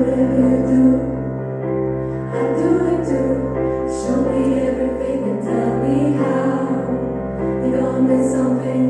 I am who I'm meant to be. This is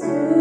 me.